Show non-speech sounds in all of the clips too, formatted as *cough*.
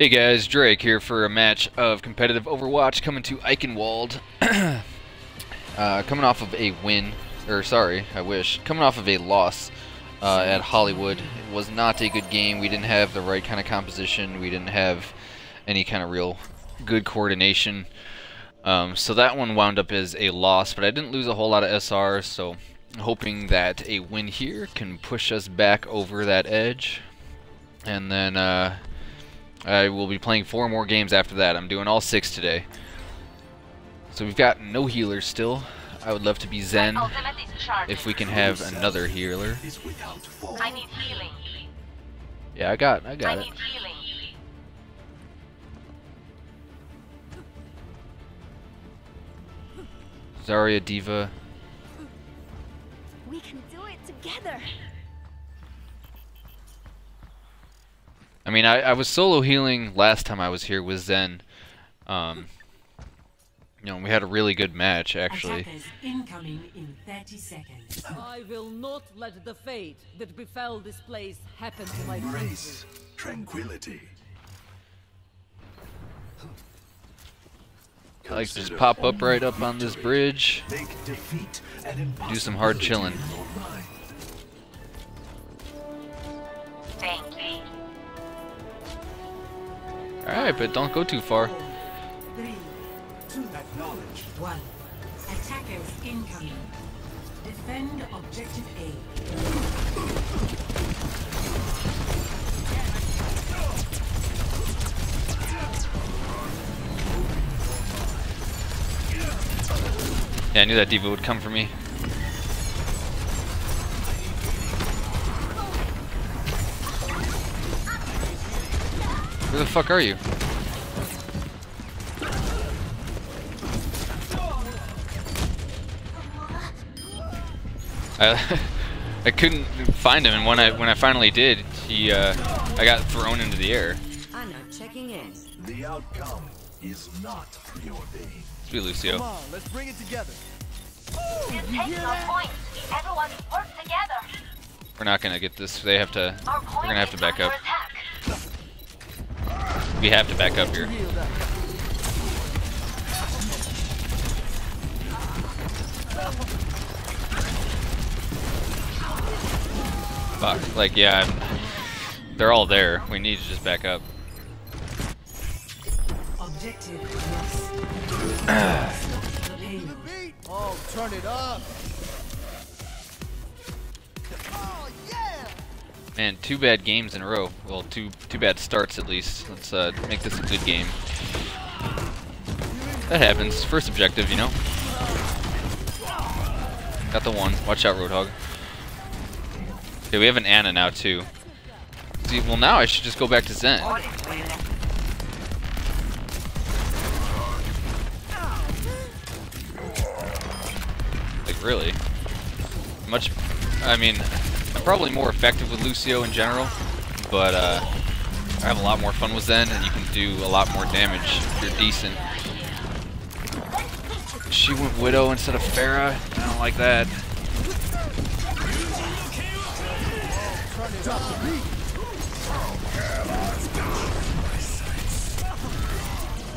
Hey guys, Dreiak here for a match of competitive Overwatch coming to Eichenwalde. *clears throat* uh, coming off of a win, or sorry, I wish, coming off of a loss uh, at Hollywood. It was not a good game. We didn't have the right kind of composition. We didn't have any kind of real good coordination. Um, so that one wound up as a loss, but I didn't lose a whole lot of SR, so hoping that a win here can push us back over that edge. And then, uh, I will be playing four more games after that. I'm doing all six today. So we've got no healers still. I would love to be Zen oh, if we can have another healer. I need healing. Yeah, I got I I got it. need healing. Zarya D.Va. We can do it together. I mean, I, I was solo healing last time I was here with Zen. Um, you know, we had a really good match actually. Attackers incoming in 30 seconds. I will not let the fate that befell this place happen to my Embrace country. tranquility. I like to just pop up right up on this bridge. Make defeat an Do some hard chilling. Alright, but don't go too far. Incoming. Defend objective A. Yeah, I knew that D.Va would come for me. Where the fuck are you? I *laughs* I couldn't find him, and when I when I finally did, he uh, I got thrown into the air. Ana checking in. The outcome is not preordained. Let's be Lucio. on, let's bring it together. This takes no point. Everyone work together. We're not gonna get this. They have to. We're gonna have to back up. attack. We have to back up here. Fuck. Like, yeah, I'm, they're all there. We need to just back up. Objective lost. *clears throat* the payload. Beat. Oh, turn it up. Man, two bad games in a row. Well, two two bad starts at least. Let's uh, make this a good game. That happens. First objective, you know. Got the one. Watch out, Roadhog. Okay, we have an Ana now too. See, well now I should just go back to Zen. Like really? Much. I mean, I'm probably more effective with Lucio in general, but uh, I have a lot more fun with Zen, and you can do a lot more damage if you're decent. She went Widow instead of Pharah. I don't like that.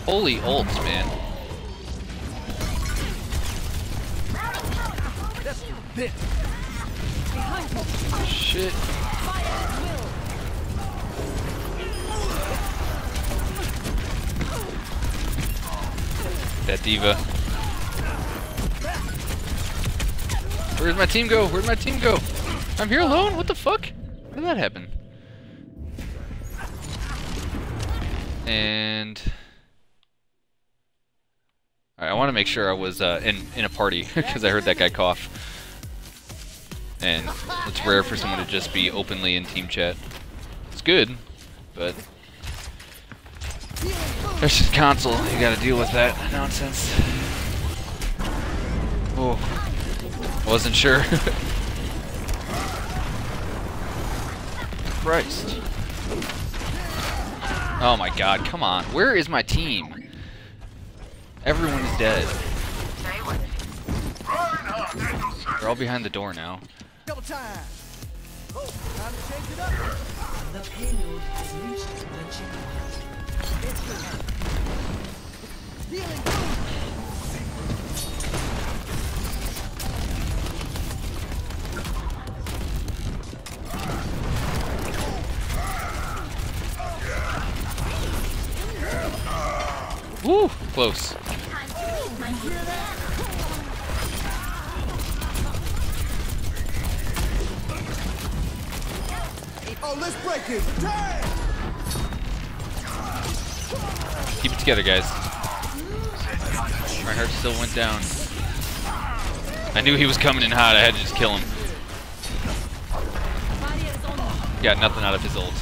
Holy ults, man. This. Shit. That D.Va. Where'd my team go? Where'd my team go? I'm here alone? What the fuck? How did that happen? And I want to make sure I was uh, in in a party *laughs* because I heard that guy cough. And it's rare for someone to just be openly in team chat. It's good, but that's just console. You gotta deal with that nonsense. Oh, wasn't sure. *laughs* Christ. Oh my god, come on. Where is my team? Everyone is dead. They're all behind the door now. Double time. Oh, time to change it up. The payload has reached the checkpoint. It's good. Healing Woo! Close. Keep it together, guys. Reinhardt still went down. I knew he was coming in hot. I had to just kill him. Barriers Got nothing out of his ult.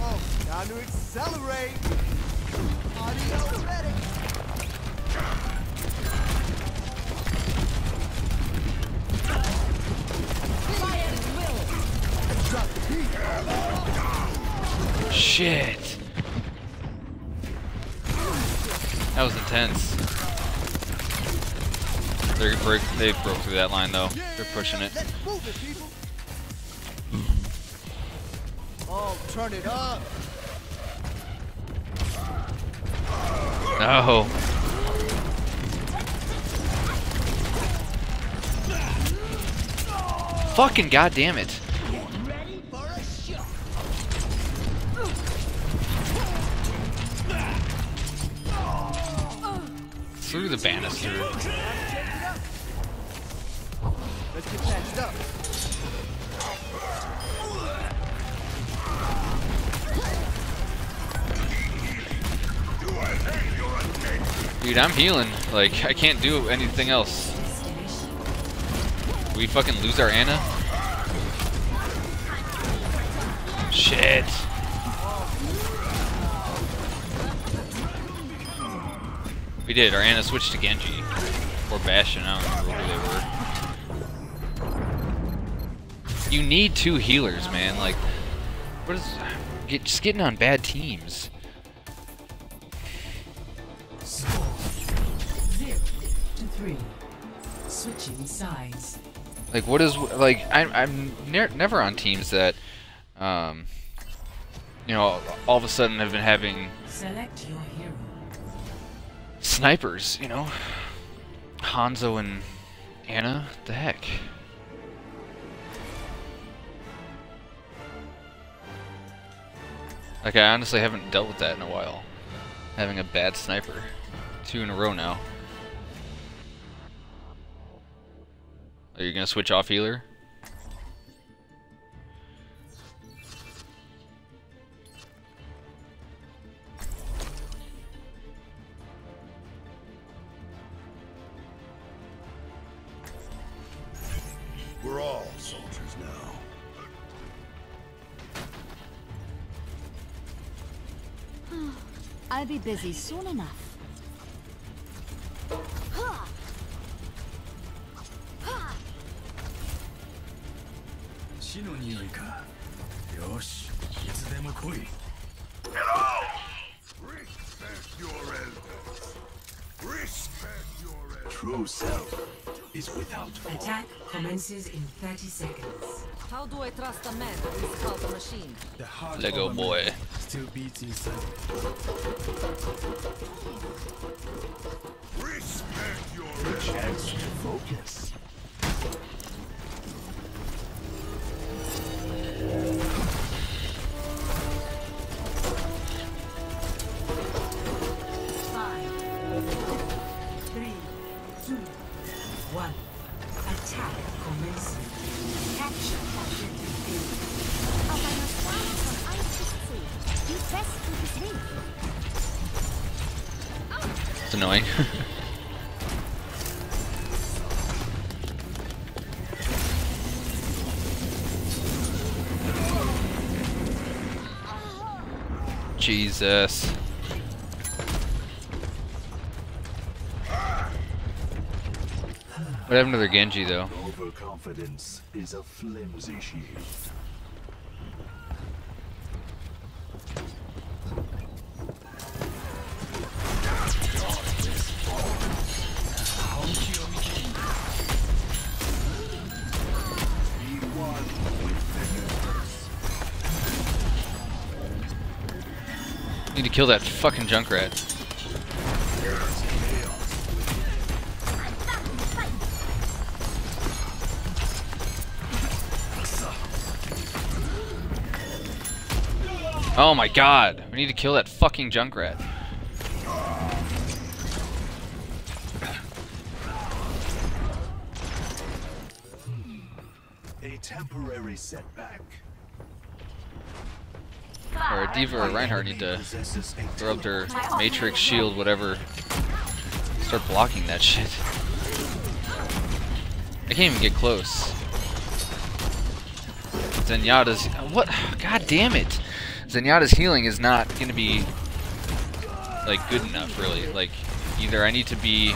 Oh, time to accelerate. Audio ready. Shit. That was intense. They're break, they broke through that line though. They're pushing it. Let's move it, people. Oh, turn it up. No. Fucking goddamn it. Through the banister. Dude, I'm healing. Like, I can't do anything else. We fucking lose our Ana? Shit. We did. Our Ana switched to Genji. Or Bastion. I don't remember who they were. You need two healers, man. Like, what is... Get, just getting on bad teams. Score zero to three. Switching sides. Like, what is like? I'm I'm ne never on teams that, um, you know, all of a sudden have been having Select your hero. snipers. You know, Hanzo and Ana. The heck. Like, I honestly haven't dealt with that in a while. Having a bad sniper. Two in a row now. Are you gonna switch off healer? We're all soldiers now. *sighs* I'll be busy soon enough. Commences in 30 seconds. How do I trust a man without a machine? The heart Lego of a boy. man Still beats inside. Respect your chance to focus. Jesus. What happened to their Genji though? Overconfidence is a flimsy shield. Need to kill that fucking Junkrat. Oh my god. We need to kill that fucking Junkrat. A temporary setback. Or D.Va or Reinhardt need to throw up their Matrix shield, whatever. Start blocking that shit. I can't even get close. Zenyatta's what? God damn it! Zenyatta's healing is not gonna be like good enough, really. Like either I need to be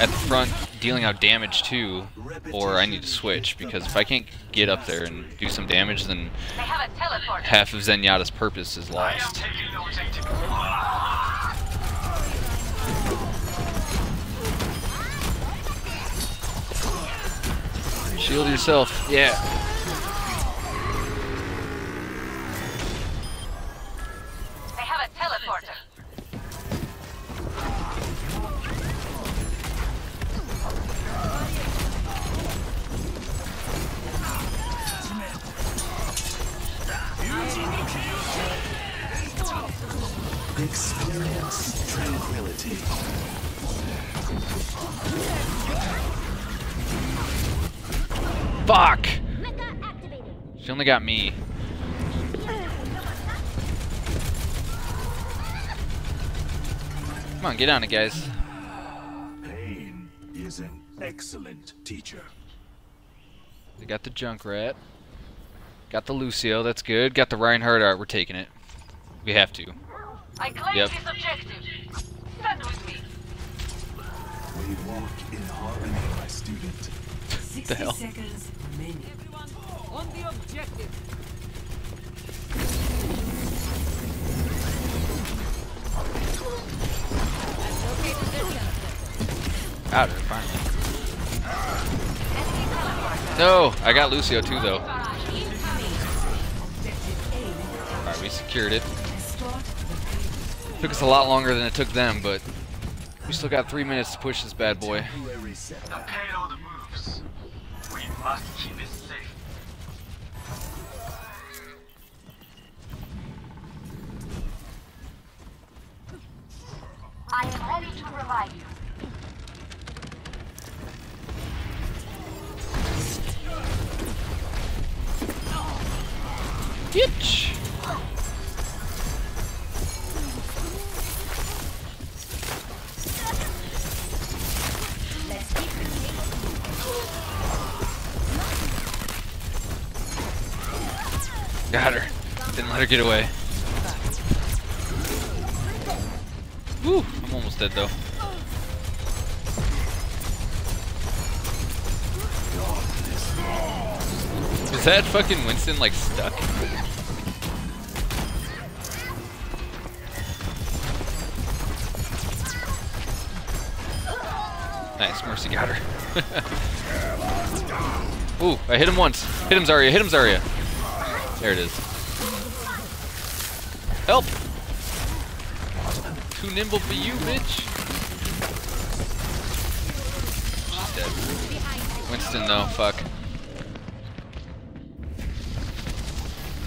at the front dealing out damage too, or I need to switch because if I can't get up there and do some damage, then half of Zenyatta's purpose is lost. Shield yourself. Yeah. Only got me. Come on, get on it, guys. Pain is an excellent teacher. We got the Junkrat. Got the Lucio, that's good. Got the Reinhardt art, we're taking it. We have to. I claim Yep. this objective. Stand with me. We walk in harmony, my student. 60 hell? Seconds remaining. Everyone, on the objective. I've located their teleporter. Got her, finally. No, I got Lucio too, though. Alright, we secured it. Took us a lot longer than it took them, but we still got three minutes to push this bad boy. Temporary setback. payload moves. We must keep it I am ready to revive you. Bitch! Got her. Didn't let her get away. Woo! Almost dead though. Is that fucking Winston like stuck? Nice, Mercy got her. *laughs* Ooh, I hit him once. Hit him, Zarya. Hit him, Zarya. There it is. Help! Too nimble for you, bitch. She's dead. Winston, though. Fuck.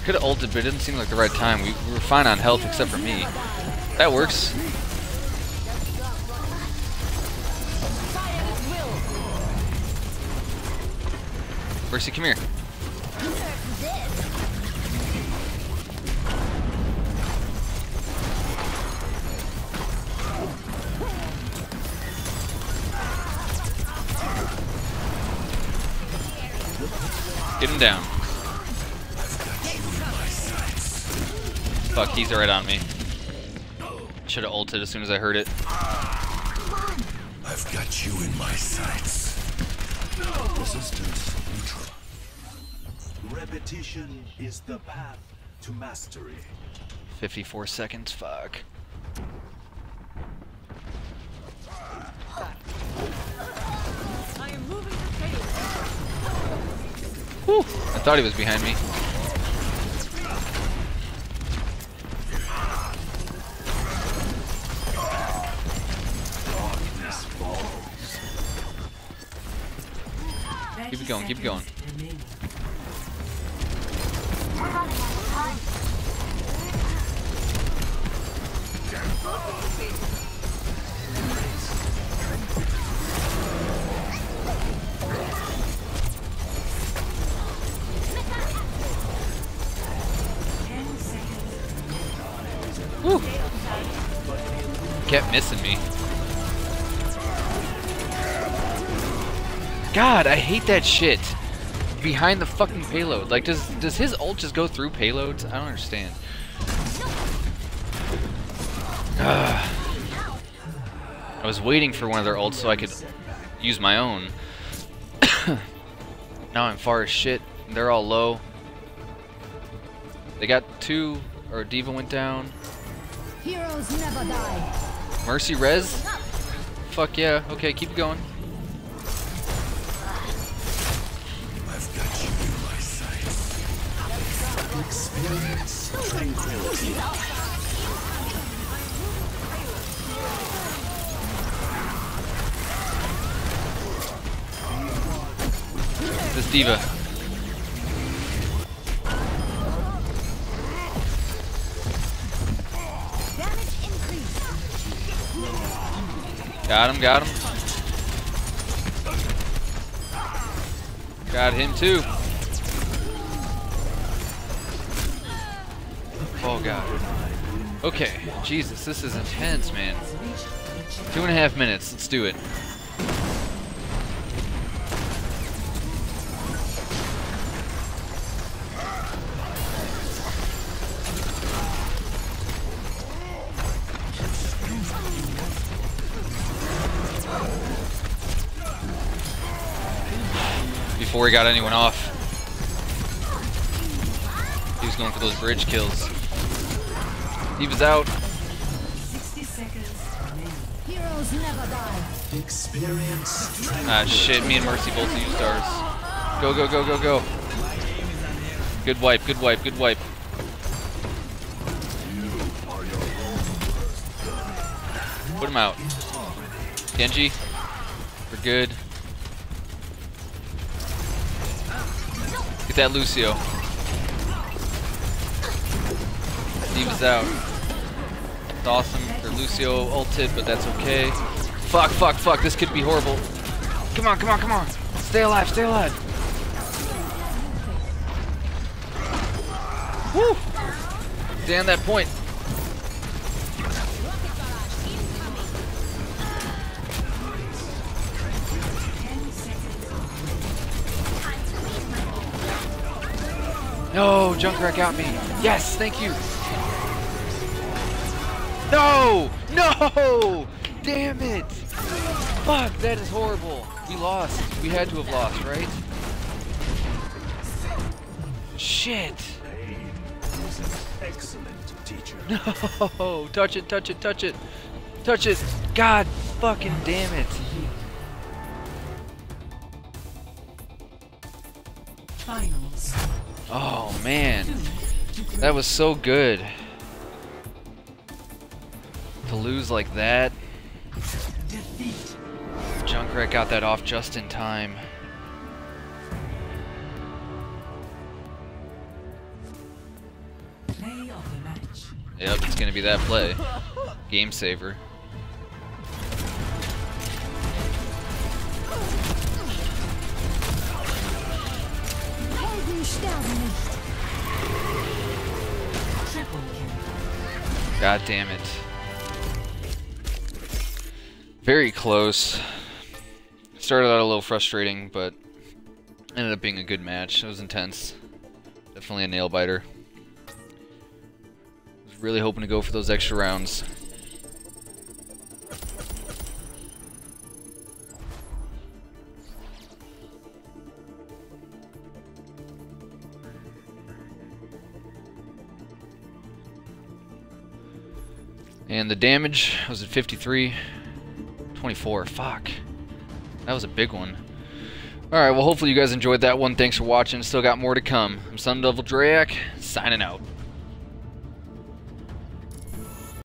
Could have ulted, but it didn't seem like the right time. We, we were fine on health except for me. That works. Mercy, come here. Get him down. Fuck, he's right on me. Should have ulted as soon as I heard it. I've got you in my sights. Resistance neutral. Repetition is the path to mastery. 54 seconds, fuck. Whew, I thought he was behind me. Keep it going, keep it going. Kept missing me. God, I hate that shit. Behind the fucking payload. Like, does does his ult just go through payloads? I don't understand. Ugh. I was waiting for one of their ults so I could use my own. *coughs* now I'm far as shit. They're all low. They got two, or D.Va went down. Heroes never die. Mercy res? Fuck yeah. Okay, keep going. I've got you in my sights. Experience tranquility. This D.Va. Got him, got him. Got him too. Oh god. Okay, Jesus, this is intense, man. Two and a half minutes, let's do it. Before he got anyone off. He was going for those bridge kills. He was out. 60 seconds. Heroes never die. Experience Ah shit, me and Mercy both used ours. Go, go, go, go, go. Good wipe, good wipe, good wipe. Put him out. Genji, we're good. That Lucio. D.Va's out. Awesome. Or Lucio ulted, but that's okay. Fuck, fuck, fuck. This could be horrible. Come on, come on, come on. Stay alive, stay alive. Woo! Damn that point. No, Junkrat got me. Yes, thank you. No! No! Damn it! Fuck, that is horrible. We lost. We had to have lost, right? Shit. excellent teacher. No! Touch it, touch it, touch it. Touch it. God fucking damn it. Finals. Oh man. That was so good. To lose like that. Junkrat got that off just in time. Play of the match. Yep, it's gonna be that play. Game saver. God damn it. Very close. Started out a little frustrating, but ended up being a good match. It was intense. Definitely a nail biter. Was really hoping to go for those extra rounds. And the damage was at 53. 24. Fuck. That was a big one. Alright, well, hopefully you guys enjoyed that one. Thanks for watching. Still got more to come. I'm Sun Devil Dreiak, signing out.